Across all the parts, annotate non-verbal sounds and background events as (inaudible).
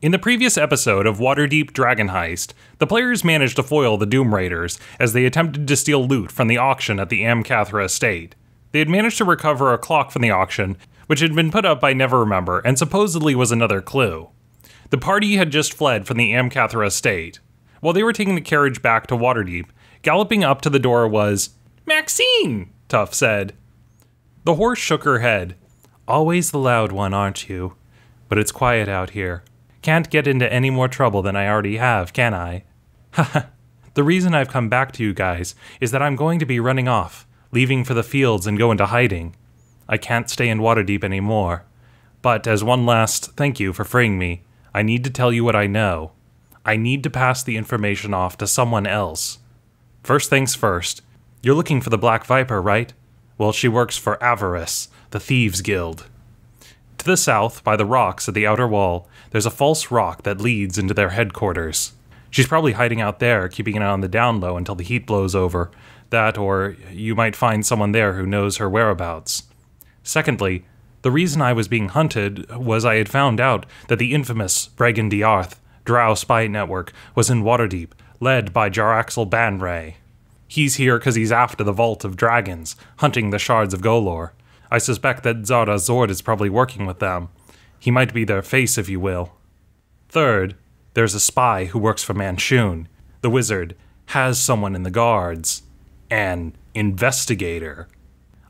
In the previous episode of Waterdeep Dragon Heist, the players managed to foil the Doom Raiders as they attempted to steal loot from the auction at the Amcathra estate. They had managed to recover a clock from the auction, which had been put up by Never Remember and supposedly was another clue. The party had just fled from the Amcathra estate. While they were taking the carriage back to Waterdeep, galloping up to the door was Maxine, Tuff said. The horse shook her head. Always the loud one, aren't you? But it's quiet out here. Can't get into any more trouble than I already have, can I? Haha. (laughs) the reason I've come back to you guys is that I'm going to be running off, leaving for the fields and go into hiding. I can't stay in Waterdeep anymore. But as one last thank you for freeing me, I need to tell you what I know. I need to pass the information off to someone else. First things first, you're looking for the Black Viper, right? Well, she works for Avarice, the Thieves Guild. To the south, by the rocks at the outer wall, there's a false rock that leads into their headquarters. She's probably hiding out there, keeping an eye on the down low until the heat blows over. That, or you might find someone there who knows her whereabouts. Secondly, the reason I was being hunted was I had found out that the infamous Bregan D'aerthe Drow spy network was in Waterdeep, led by Jarlaxle Baenre. He's here because he's after the Vault of Dragons, hunting the shards of Golorr. I suspect that Zardoz Zord is probably working with them. He might be their face, if you will. Third, there's a spy who works for Manshoon. The wizard has someone in the guards. An investigator.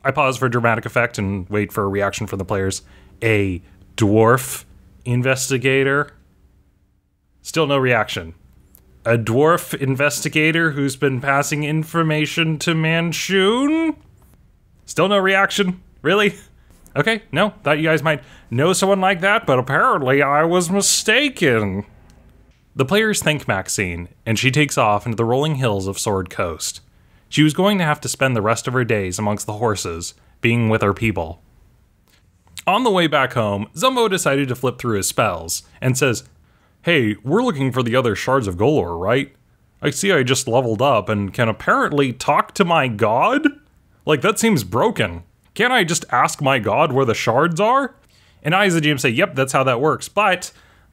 I pause for dramatic effect and wait for a reaction from the players. A dwarf investigator? Still no reaction. A dwarf investigator who's been passing information to Manshoon? Still no reaction. Really? Okay, no, thought you guys might know someone like that, but apparently I was mistaken. The players thank Maxine, and she takes off into the rolling hills of Sword Coast. She was going to have to spend the rest of her days amongst the horses, being with her people. On the way back home, Zumbo decided to flip through his spells and says, Hey, we're looking for the other shards of Golorr, right? I see I just leveled up and can apparently talk to my god? Like, that seems broken. Can't I just ask my god where the shards are? And I, as the GM, say, Yep, that's how that works. But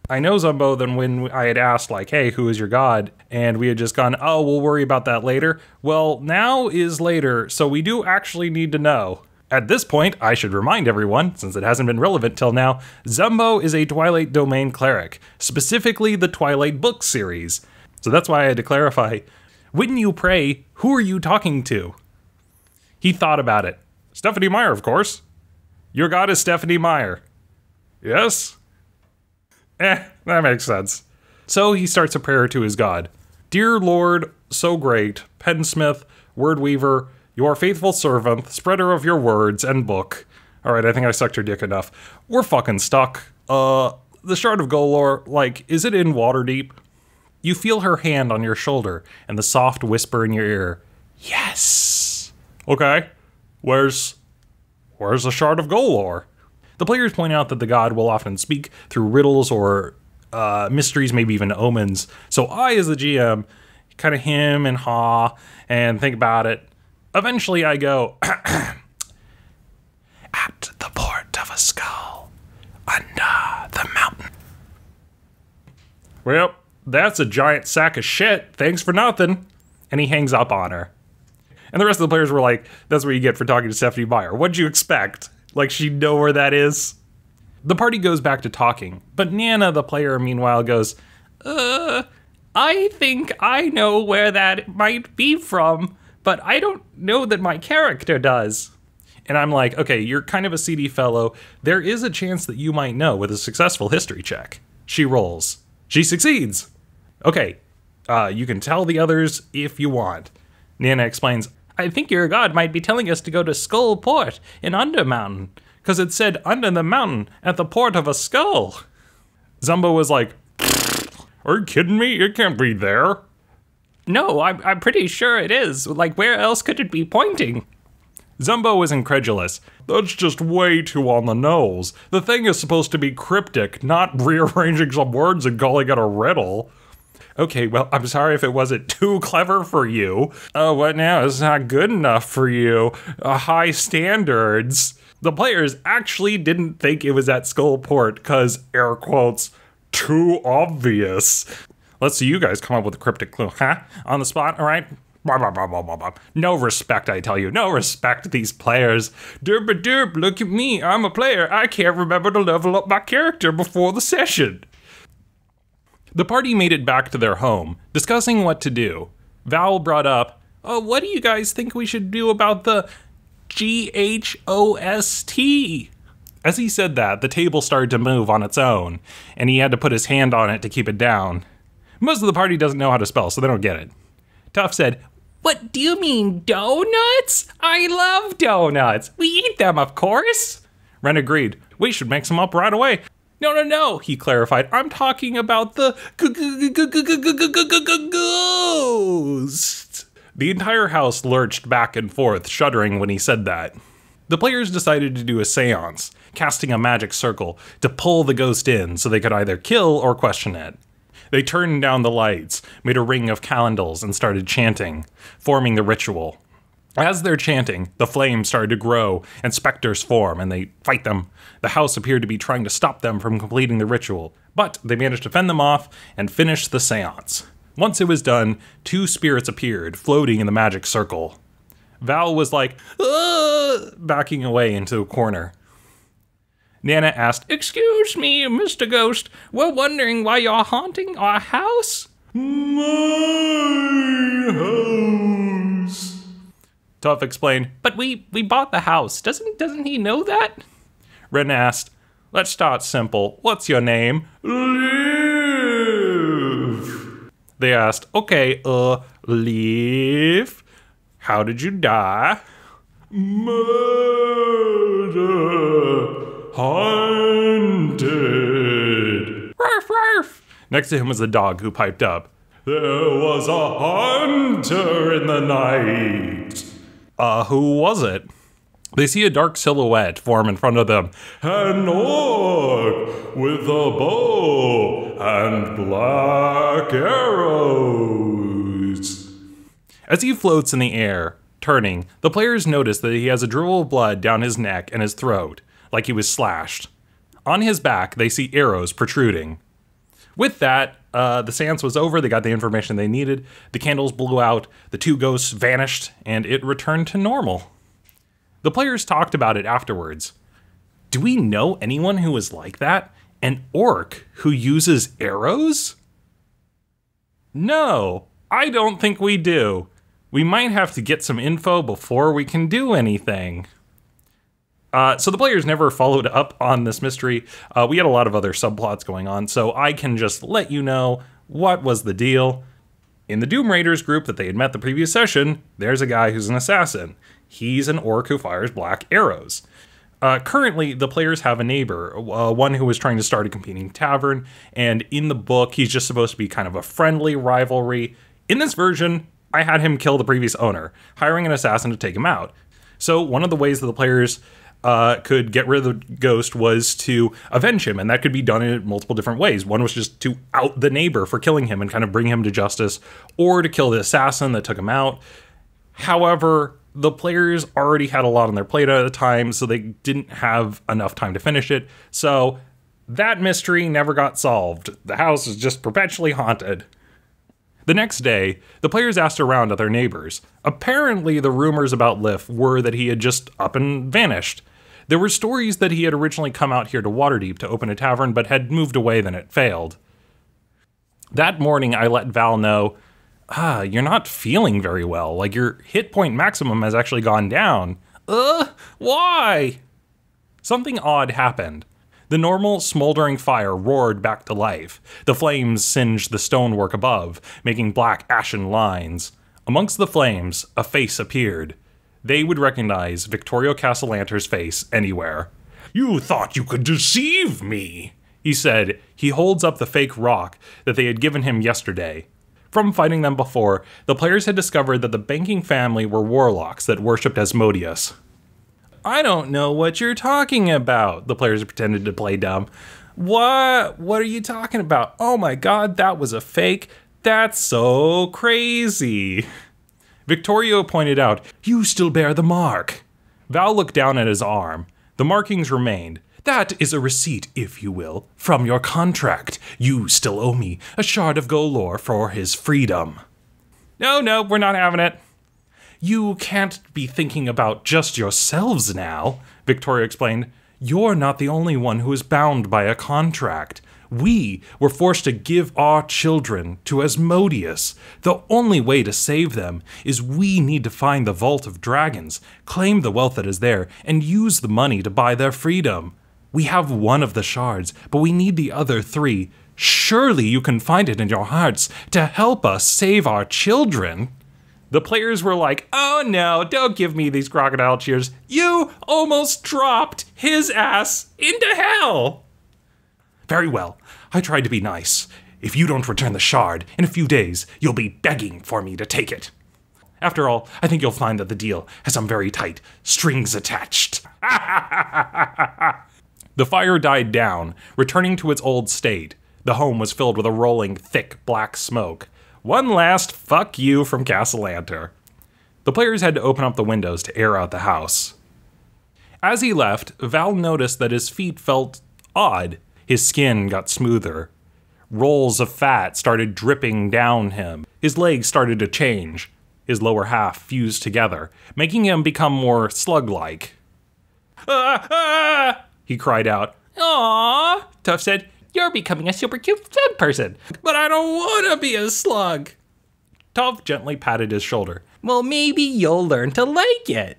I know Zumbo than when I had asked, like, hey, who is your god? And we had just gone, oh, we'll worry about that later. Well, now is later, so we do actually need to know. At this point, I should remind everyone, since it hasn't been relevant till now, Zumbo is a Twilight Domain cleric, specifically the Twilight Book series. So that's why I had to clarify when you pray, who are you talking to? He thought about it. Stephanie Meyer, of course. Your god is Stephanie Meyer. Yes? Eh, that makes sense. So he starts a prayer to his God Dear Lord, so great, pensmith, word weaver, your faithful servant, spreader of your words and book. Alright, I think I sucked your dick enough. We're fucking stuck. Uh, the Shard of Golorr, like, is it in Waterdeep? You feel her hand on your shoulder and the soft whisper in your ear. Yes. Okay. Where's. Where's the Shard of Golorr? The players point out that the god will often speak through riddles or uh, mysteries, maybe even omens. So I, as the GM, kind of him and ha and think about it. Eventually, I go (clears throat) at the port of a skull under the mountain. Well, that's a giant sack of shit. Thanks for nothing. And he hangs up on her. And the rest of the players were like, that's what you get for talking to Stephanie Meyer. What'd you expect? Like she'd know where that is? The party goes back to talking, but Nana, the player, meanwhile goes, Uh, I think I know where that might be from, but I don't know that my character does. And I'm like, okay, you're kind of a seedy fellow. There is a chance that you might know with a successful history check. She rolls. She succeeds. Okay, uh, you can tell the others if you want. Nana explains, I think your god might be telling us to go to Skullport in Undermountain, because it said under the mountain at the port of a skull. Zumbo was like, Are you kidding me? It can't be there. No, I'm, I'm pretty sure it is. Like, where else could it be pointing? Zumbo was incredulous. That's just way too on the nose. The thing is supposed to be cryptic, not rearranging some words and calling it a riddle. Okay, well, I'm sorry if it wasn't (laughs) too clever for you. Oh, what now? It's not good enough for you. Uh, high standards. The players actually didn't think it was at Skullport because, air quotes, Too obvious. Let's see you guys come up with a cryptic clue, huh? On the spot, all right? Blah, blah, blah. No respect, I tell you. No respect, to these players. Derp derp, look at me. I'm a player. I can't remember to level up my character before the session. The party made it back to their home, discussing what to do. Val brought up, oh, what do you guys think we should do about the G H O S T? As he said that, the table started to move on its own, and he had to put his hand on it to keep it down. Most of the party doesn't know how to spell, so they don't get it. Tuff said, What do you mean, donuts? I love donuts. We eat them, of course. Wren agreed. We should make some up right away. No, no, no, he clarified. I'm talking about the ghost. The entire house lurched back and forth, shuddering when he said that. The players decided to do a seance, casting a magic circle to pull the ghost in so they could either kill or question it. They turned down the lights, made a ring of candles, and started chanting, forming the ritual. As they're chanting, the flames started to grow and specters form and they fight them. The house appeared to be trying to stop them from completing the ritual, but they managed to fend them off and finish the seance. Once it was done, two spirits appeared, floating in the magic circle. Val was like, Ugh! backing away into a corner. Nana asked, Excuse me, Mr. Ghost, we're wondering why you're haunting our house? My house. Tuff explained, But we, we bought the house. Doesn't doesn't he know that? Wren asked, Let's start simple. What's your name? Live. They asked, Okay, uh, Live. How did you die? Murder. hunted. Ruff, ruff. Next to him was the dog who piped up. There was a hunter in the night. Uh, who was it? They see a dark silhouette form in front of them. An orc with a bow and black arrows. As he floats in the air, turning, the players notice that he has a drool of blood down his neck and his throat like he was slashed. On his back, they see arrows protruding. With that, uh, the seance was over. They got the information they needed. The candles blew out. The two ghosts vanished, and it returned to normal. The players talked about it afterwards. Do we know anyone who is like that? An orc who uses arrows? No, I don't think we do. We might have to get some info before we can do anything. Uh, so the players never followed up on this mystery. Uh, we had a lot of other subplots going on, so I can just let you know what was the deal. In the Doom Raiders group that they had met the previous session, there's a guy who's an assassin. He's an orc who fires black arrows. Uh, currently, the players have a neighbor, uh, one who is trying to start a competing tavern, and in the book, he's just supposed to be kind of a friendly rivalry. In this version, I had him kill the previous owner, hiring an assassin to take him out. So, one of the ways that the players uh, could get rid of the ghost was to avenge him, and that could be done in multiple different ways. One was just to out the neighbor for killing him and kind of bring him to justice, or to kill the assassin that took him out. However, the players already had a lot on their plate at the time, so they didn't have enough time to finish it. So that mystery never got solved. The house is just perpetually haunted. The next day, the players asked around at their neighbors. Apparently, the rumors about Lif were that he had just up and vanished. There were stories that he had originally come out here to Waterdeep to open a tavern, but had moved away then it failed. That morning, I let Val know, ah, you're not feeling very well. Like your hit point maximum has actually gone down. Ugh, why? Something odd happened. The normal, smoldering fire roared back to life. The flames singed the stonework above, making black, ashen lines. Amongst the flames, a face appeared they would recognize Victorio Cassalanter's face anywhere. You thought you could deceive me, he said. He holds up the fake rock that they had given him yesterday. From fighting them before, the players had discovered that the banking family were warlocks that worshipped Asmodeus. I don't know what you're talking about, the players pretended to play dumb. What? What are you talking about? Oh my god, that was a fake. That's so crazy. Victorio pointed out, You still bear the mark. Val looked down at his arm. The markings remained. That is a receipt, if you will, from your contract. You still owe me a shard of Golorr for his freedom. No, no, we're not having it. You can't be thinking about just yourselves now, Victorio explained. You're not the only one who is bound by a contract. We were forced to give our children to Asmodeus. The only way to save them is we need to find the Vault of Dragons, claim the wealth that is there, and use the money to buy their freedom. We have one of the shards, but we need the other three. Surely you can find it in your hearts to help us save our children. The players were like, oh no, don't give me these crocodile cheers. You almost dropped his ass into hell. Very well, I tried to be nice. If you don't return the shard, in a few days, you'll be begging for me to take it. After all, I think you'll find that the deal has some very tight strings attached. (laughs) the fire died down, returning to its old state. The home was filled with a rolling, thick, black smoke. One last fuck you from Cassalanter. The players had to open up the windows to air out the house. As he left, Val noticed that his feet felt odd. His skin got smoother. Rolls of fat started dripping down him. His legs started to change. His lower half fused together, making him become more slug like. Ah, ah! He cried out. Aww, Tuff said. You're becoming a super cute slug person. But I don't want to be a slug. Tuff gently patted his shoulder. Well, maybe you'll learn to like it.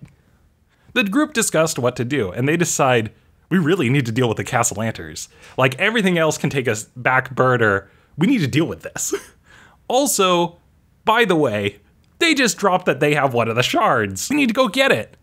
The group discussed what to do, and they decide we really need to deal with the Cassalanters. Like everything else can take us back burner. We need to deal with this. (laughs) also, by the way, they just dropped that they have one of the shards. We need to go get it.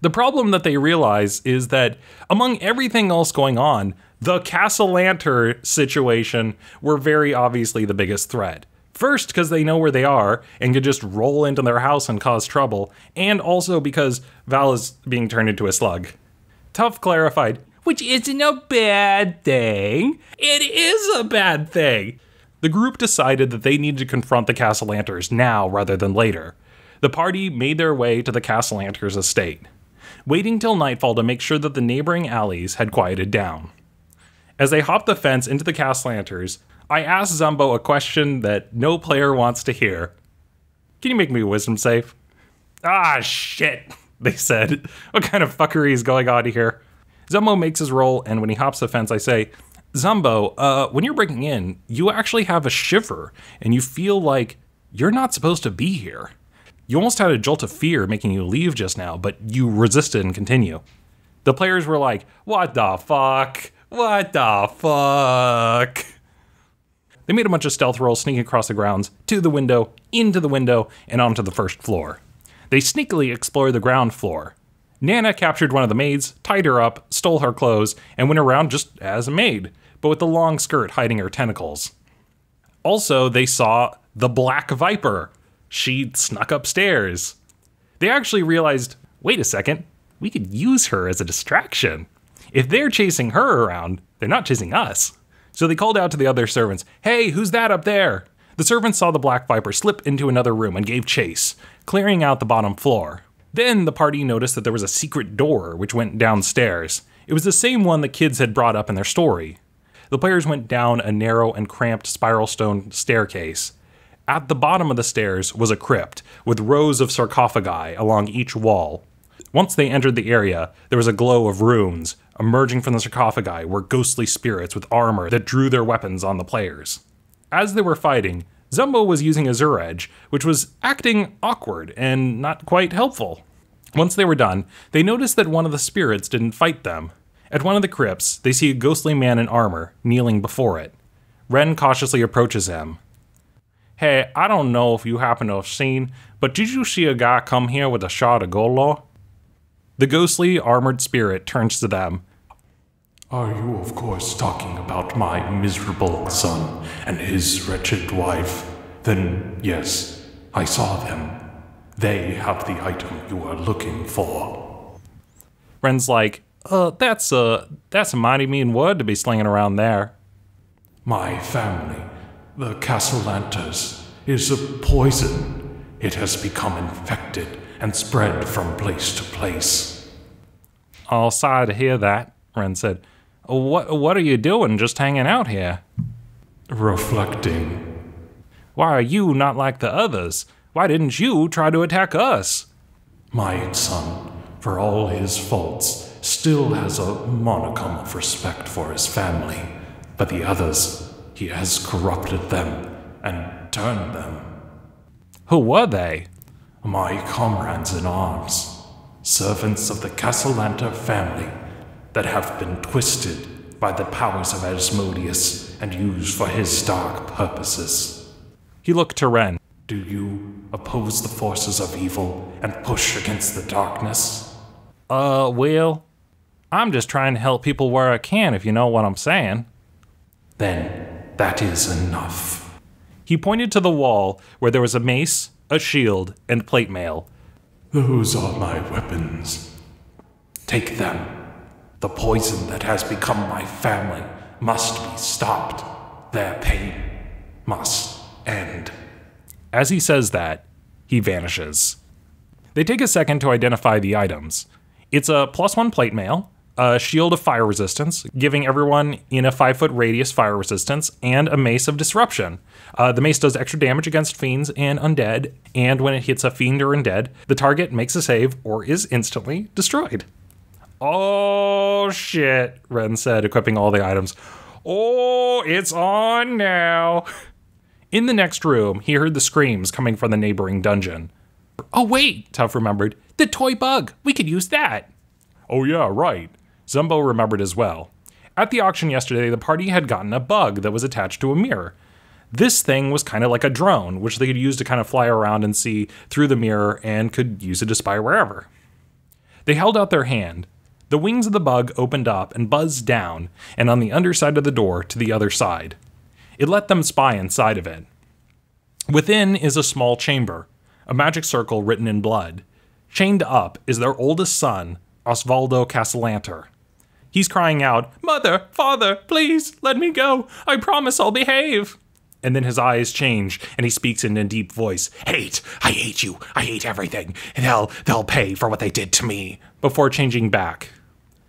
The problem that they realize is that among everything else going on, the Cassalanter situation were very obviously the biggest threat. First, because they know where they are and could just roll into their house and cause trouble, and also because Val is being turned into a slug. Tuff clarified, which isn't a bad thing. It is a bad thing. The group decided that they needed to confront the Cassalanters now rather than later. The party made their way to the Cassalanters' estate, waiting till nightfall to make sure that the neighboring alleys had quieted down. As they hop the fence into the Cassalanters, I ask Zumbo a question that no player wants to hear. Can you make me a wisdom save? Ah, shit (laughs) they said. What kind of fuckery is going on here? Zumbo makes his roll, and when he hops the fence, I say, Zumbo, uh, when you're breaking in, you actually have a shiver, and you feel like you're not supposed to be here. You almost had a jolt of fear making you leave just now, but you resisted and continue. The players were like, What the fuck? What the fuck? They made a bunch of stealth rolls sneaking across the grounds, to the window, into the window, and onto the first floor. They sneakily explore the ground floor. Nana captured one of the maids, tied her up, stole her clothes, and went around just as a maid, but with the long skirt hiding her tentacles. Also, they saw the Black Viper. She snuck upstairs. They actually realized wait a second, we could use her as a distraction. If they're chasing her around, they're not chasing us. So they called out to the other servants, Hey, who's that up there? The servants saw the Black Viper slip into another room and gave chase, clearing out the bottom floor. Then the party noticed that there was a secret door which went downstairs. It was the same one the kids had brought up in their story. The players went down a narrow and cramped spiral stone staircase. At the bottom of the stairs was a crypt, with rows of sarcophagi along each wall. Once they entered the area, there was a glow of runes. Emerging from the sarcophagi were ghostly spirits with armor that drew their weapons on the players. As they were fighting, Zumbo was using Azure Edge, which was acting awkward and not quite helpful. Once they were done, they noticed that one of the spirits didn't fight them. At one of the crypts, they see a ghostly man in armor kneeling before it. Wren cautiously approaches him. Hey, I don't know if you happen to have seen, but did you see a guy come here with a shot of Golorr? The ghostly, armored spirit turns to them are you, of course, talking about my miserable son and his wretched wife? Then, yes, I saw them. They have the item you are looking for. Wren's like, uh, that's a, that's a mighty mean word to be slinging around there. My family, the Cassalanters, is a poison. It has become infected and spread from place to place. I'll sigh to hear that, Wren said. What, what are you doing just hanging out here? Reflecting. Why are you not like the others? Why didn't you try to attack us? My son, for all his faults, still has a monicum of respect for his family, but the others, he has corrupted them and turned them. Who were they? My comrades in arms, servants of the Cassalanter family that have been twisted by the powers of Asmodeus and used for his dark purposes. He looked to Wren. Do you oppose the forces of evil and push against the darkness? Uh, well, I'm just trying to help people where I can, if you know what I'm saying. Then that is enough. He pointed to the wall where there was a mace, a shield, and plate mail. Those are my weapons. Take them. The poison that has become my family must be stopped. Their pain must end. As he says that, he vanishes. They take a second to identify the items. It's a plus one plate mail, a shield of fire resistance, giving everyone in a five foot radius fire resistance, and a mace of disruption. Uh, the mace does extra damage against fiends and undead, and when it hits a fiend or undead, the target makes a save or is instantly destroyed. Oh shit, Wren said, equipping all the items. Oh, it's on now. In the next room, he heard the screams coming from the neighboring dungeon. Oh, wait, Tuff remembered. The toy bug. We could use that. Oh, yeah, right. Zumbo remembered as well. At the auction yesterday, the party had gotten a bug that was attached to a mirror. This thing was kind of like a drone, which they could use to kind of fly around and see through the mirror and could use it to spy wherever. They held out their hand. The wings of the bug opened up and buzzed down, and on the underside of the door to the other side. It let them spy inside of it. Within is a small chamber, a magic circle written in blood. Chained up is their oldest son, Osvaldo Cassalanter. He's crying out, Mother, Father, please, let me go. I promise I'll behave. And then his eyes change, and he speaks in a deep voice, Hate, I hate you, I hate everything, and they'll, they'll pay for what they did to me, before changing back.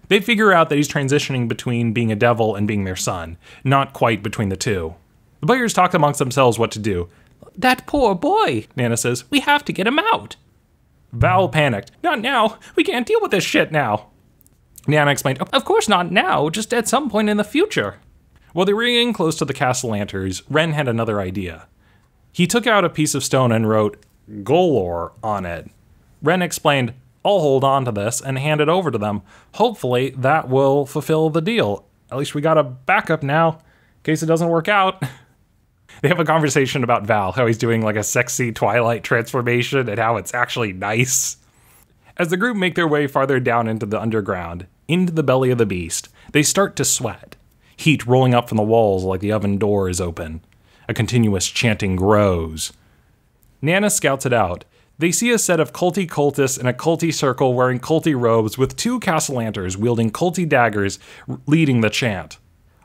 They figure out that he's transitioning between being a devil and being their son, not quite between the two. The players talk amongst themselves what to do. That poor boy, Nana says. We have to get him out. Val panicked. Not now. We can't deal with this shit now. Nana explained, Of course not now, just at some point in the future. While they were getting close to the Cassalanters, Wren had another idea. He took out a piece of stone and wrote Golorr on it. Wren explained, I'll hold on to this and hand it over to them. Hopefully, that will fulfill the deal. At least we got a backup now, in case it doesn't work out. (laughs) they have a conversation about Val, how he's doing like a sexy Twilight transformation and how it's actually nice. As the group make their way farther down into the underground, into the belly of the beast, they start to sweat, heat rolling up from the walls like the oven door is open. A continuous chanting grows. Nana scouts it out. They see a set of culty cultists in a culty circle wearing culty robes with two cassalanters wielding culty daggers leading the chant.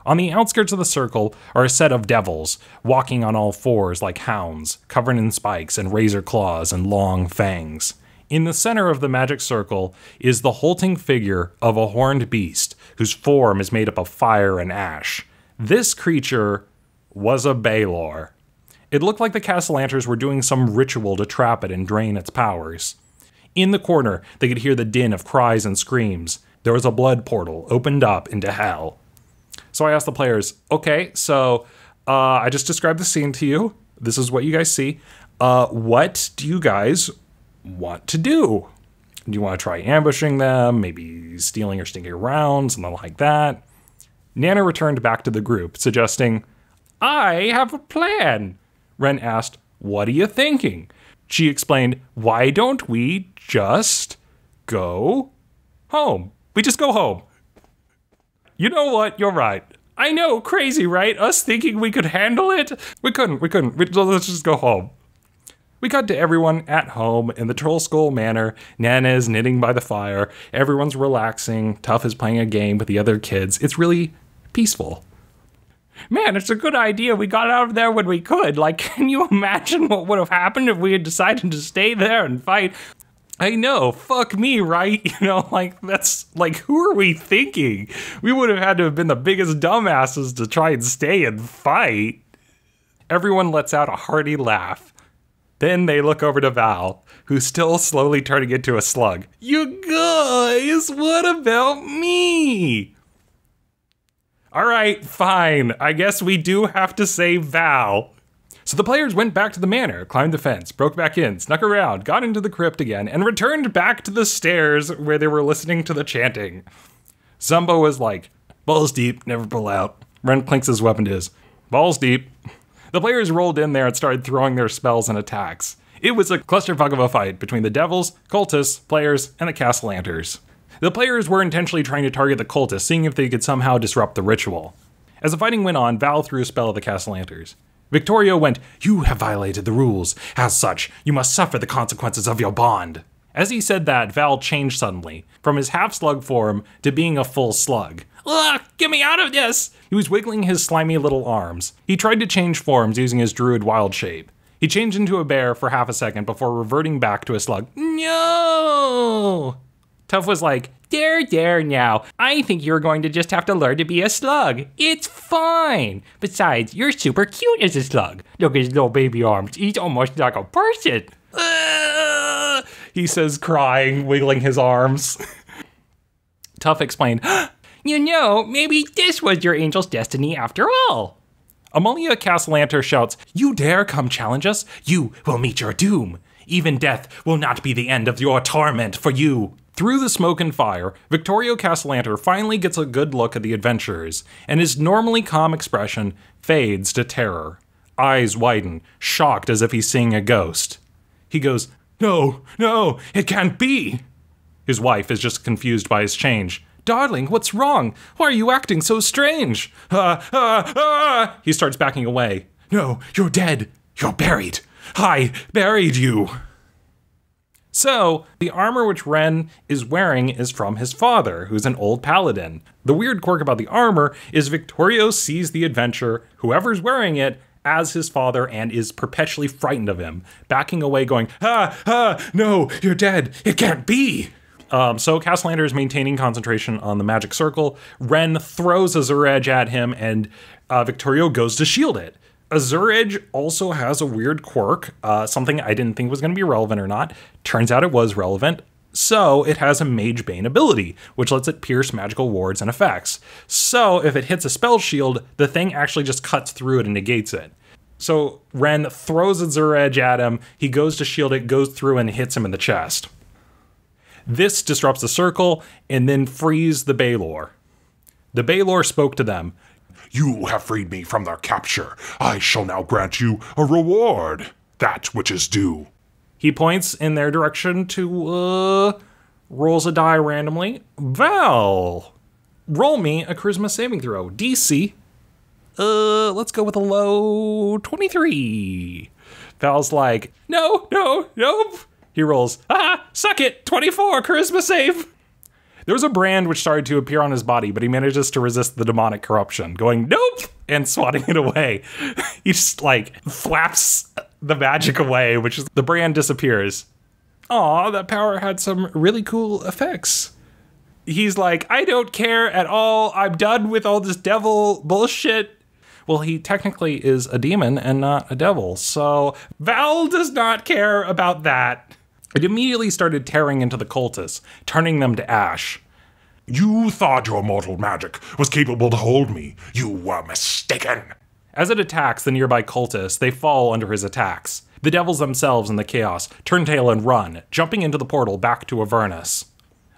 On the outskirts of the circle are a set of devils, walking on all fours like hounds, covered in spikes and razor claws and long fangs. In the center of the magic circle is the halting figure of a horned beast whose form is made up of fire and ash. This creature was a Balor. It looked like the Cassalanters were doing some ritual to trap it and drain its powers. In the corner, they could hear the din of cries and screams. There was a blood portal opened up into hell. So I asked the players, okay, so uh, I just described the scene to you. This is what you guys see. Uh, what do you guys want to do? Do you want to try ambushing them, maybe stealing or sneaking around, something like that? Nana returned back to the group, suggesting, I have a plan. Wren asked, What are you thinking? She explained, Why don't we just go home? We just go home. You know what? You're right. I know, crazy, right? Us thinking we could handle it? We couldn't, we couldn't. We, let's just go home. We cut to everyone at home in the Trollskull Manor. Nana is knitting by the fire. Everyone's relaxing. Tuff is playing a game with the other kids. It's really peaceful. Man, it's a good idea. We got out of there when we could. Like, (laughs) can you imagine what would have happened if we had decided to stay there and fight? I know, fuck me, right? (laughs) You know, like that's like who are we thinking? We would have had to have been the biggest dumbasses to try and stay and fight. Everyone lets out a hearty laugh. Then they look over to Val, who's still slowly turning into a slug. You guys, what about me? All right, fine. I guess we do have to save Val. So the players went back to the manor, climbed the fence, broke back in, snuck around, got into the crypt again, and returned back to the stairs where they were listening to the chanting. Zumbo was like, balls deep, never pull out. Wren clinks his weapon to his, balls deep. The players rolled in there and started throwing their spells and attacks. It was a clusterfuck of a fight between the devils, cultists, players, and the cassalanters. The players were intentionally trying to target the cultists, seeing if they could somehow disrupt the ritual. As the fighting went on, Val threw a spell at the cassalanters. Victorio went, You have violated the rules. As such, you must suffer the consequences of your bond. As he said that, Val changed suddenly, from his half slug form to being a full slug. Ugh, get me out of this! He was wiggling his slimy little arms. He tried to change forms using his druid wild shape. He changed into a bear for half a second before reverting back to a slug. No! Tuff was like, There, there now. I think you're going to just have to learn to be a slug. It's fine. Besides, you're super cute as a slug. Look at his little baby arms. He's almost like a person. He says, crying, wiggling his arms. Tuff explained, (gasps) You know, maybe this was your angel's destiny after all. Amalia Cassalanter shouts, You dare come challenge us? You will meet your doom. Even death will not be the end of your torment for you. Through the smoke and fire, Victorio Cassalanter finally gets a good look at the adventurers, and his normally calm expression fades to terror. Eyes widen, shocked as if he's seeing a ghost. He goes, No, no, it can't be! His wife is just confused by his change. Darling, what's wrong? Why are you acting so strange? Ah, ah, ah! He starts backing away. No, you're dead. You're buried. I buried you. So, the armor which Wren is wearing is from his father, who's an old paladin. The weird quirk about the armor is Victorio sees the adventure, whoever's wearing it, as his father and is perpetually frightened of him, backing away, going, Ah, ah, no, you're dead. It can't be. Um, so Cassalanter is maintaining concentration on the magic circle. Wren throws Azure Edge at him, and uh, Victorio goes to shield it. Azure Edge also has a weird quirk, uh, something I didn't think was going to be relevant or not. Turns out it was relevant. So it has a Mage Bane ability, which lets it pierce magical wards and effects. So if it hits a spell shield, the thing actually just cuts through it and negates it. So Wren throws Azure Edge at him, he goes to shield it, goes through and hits him in the chest. This disrupts the circle and then frees the Balor. The Balor spoke to them. You have freed me from their capture. I shall now grant you a reward, that which is due. He points in their direction to, uh, rolls a die randomly. Val, roll me a charisma saving throw. DC, uh, let's go with a low 23. Val's like, no, no, nope. He rolls, ah, suck it, 24, charisma save. There was a brand which started to appear on his body, but he manages to resist the demonic corruption, going, nope, and swatting it away. (laughs) he just like flaps the magic away, which is the brand disappears. Aw, that power had some really cool effects. He's like, I don't care at all. I'm done with all this devil bullshit. Well, he technically is a demon and not a devil, so Val does not care about that. It immediately started tearing into the cultists, turning them to ash. You thought your mortal magic was capable to hold me. You were mistaken. As it attacks the nearby cultists, they fall under his attacks. The devils themselves in the chaos turn tail and run, jumping into the portal back to Avernus.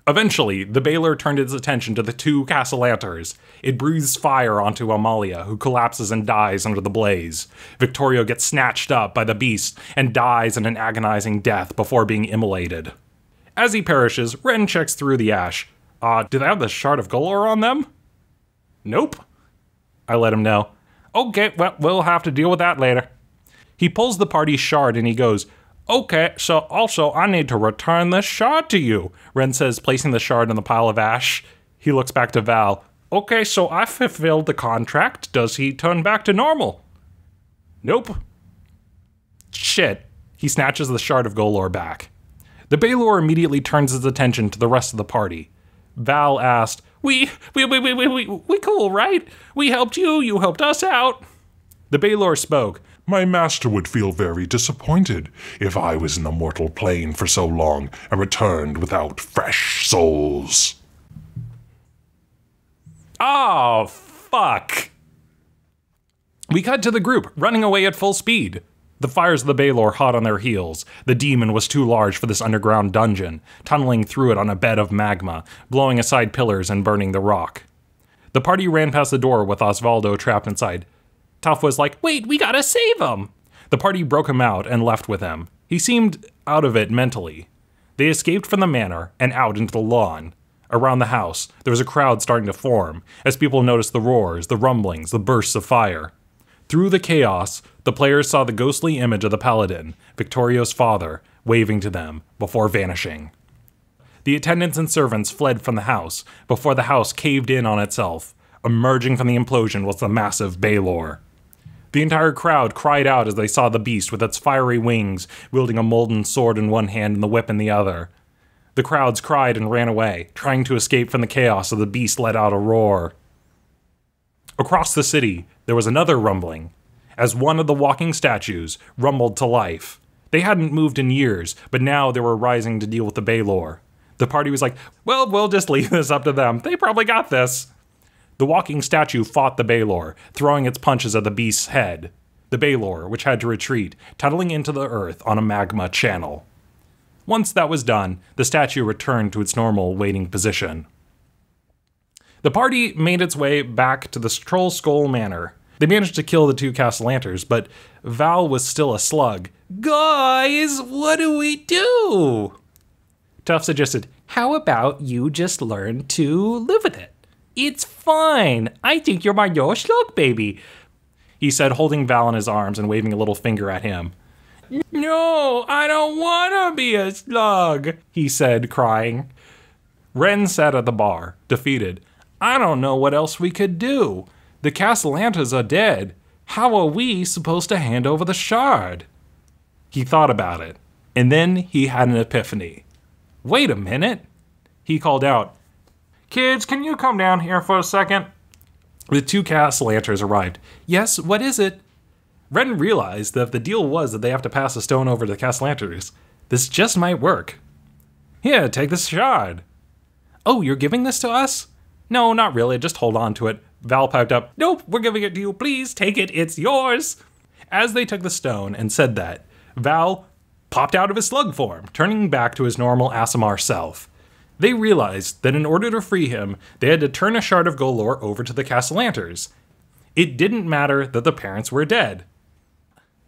Eventually, the Balor turned its attention to the two Cassalanters. It breathes fire onto Amalia, who collapses and dies under the blaze. Victorio gets snatched up by the beast and dies in an agonizing death before being immolated. As he perishes, Wren checks through the ash. Uh, do they have the Shard of Golorr on them? Nope. I let him know. Okay, well, we'll have to deal with that later. He pulls the party's shard and he goes, Okay, so also I need to return this shard to you, Wren says, placing the shard in the pile of ash. He looks back to Val. Okay, so I fulfilled the contract. Does he turn back to normal? Nope. Shit. He snatches the shard of Golorr back. The Balor immediately turns his attention to the rest of the party. Val asked, We, we, we, we, we, we, cool, right? We helped you, you helped us out. The Balor spoke. My master would feel very disappointed if I was in the mortal plane for so long and returned without fresh souls. Oh, fuck. We cut to the group, running away at full speed. The fires of the Balor hot on their heels. The demon was too large for this underground dungeon, tunneling through it on a bed of magma, blowing aside pillars and burning the rock. The party ran past the door with Osvaldo trapped inside. Tuff was like, Wait, we gotta save him! The party broke him out and left with him. He seemed out of it mentally. They escaped from the manor and out into the lawn. Around the house, there was a crowd starting to form as people noticed the roars, the rumblings, the bursts of fire. Through the chaos, the players saw the ghostly image of the paladin, Victorio's father, waving to them before vanishing. The attendants and servants fled from the house before the house caved in on itself. Emerging from the implosion was the massive Balor. The entire crowd cried out as they saw the beast with its fiery wings, wielding a molten sword in one hand and the whip in the other. The crowds cried and ran away, trying to escape from the chaos as the beast let out a roar. Across the city, there was another rumbling, as one of the walking statues rumbled to life. They hadn't moved in years, but now they were rising to deal with the Balor. The party was like, well, we'll just leave this up to them. They probably got this. The walking statue fought the Balor, throwing its punches at the beast's head. The Balor, which had to retreat, tunneling into the earth on a magma channel. Once that was done, the statue returned to its normal waiting position. The party made its way back to the Trollskull Manor. They managed to kill the two Cassalanters, but Val was still a slug. Guys, what do we do? Tuff suggested, How about you just learn to live with it? It's fine. I think you're my yo slug baby. He said, holding Val in his arms and waving a little finger at him. No, I don't want to be a slug, he said, crying. Wren sat at the bar, defeated. I don't know what else we could do. The Cassalanters are dead. How are we supposed to hand over the shard? He thought about it, and then he had an epiphany. Wait a minute. He called out, Kids, can you come down here for a second? The two Cassalanters arrived. Yes, what is it? Wren realized that if the deal was that they have to pass the stone over to the Cassalanters, this just might work. Here, take this shard. Oh, you're giving this to us? No, not really, just hold on to it. Val piped up, Nope, we're giving it to you. Please take it, it's yours. As they took the stone and said that, Val popped out of his slug form, turning back to his normal Aasimar self. They realized that in order to free him, they had to turn a shard of Golorr over to the Cassalanters. It didn't matter that the parents were dead.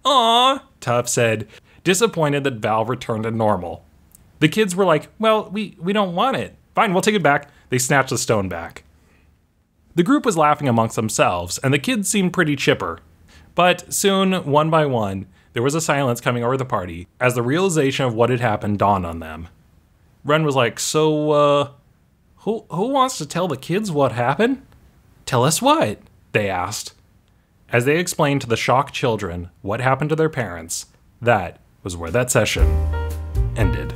Aw, Tuff said, disappointed that Val returned to normal. The kids were like, Well, we, we don't want it. Fine, we'll take it back. They snatched the stone back. The group was laughing amongst themselves, and the kids seemed pretty chipper. But soon, one by one, there was a silence coming over the party as the realization of what had happened dawned on them. Wren was like, So, uh, who, who wants to tell the kids what happened? Tell us what? They asked. As they explained to the shocked children what happened to their parents, that was where that session ended.